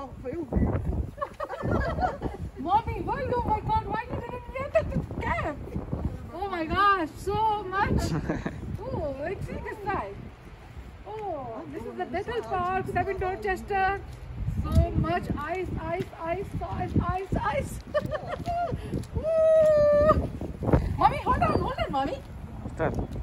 don't feel beautiful. Mommy, why oh my god, why you didn't get that cap? Oh my gosh, so much. oh, let's see this side. Oh, this is the little park, seven Dorchester. So much ice, ice, ice, ice, ice, ice. mommy, hold on, hold on, mommy. What's that?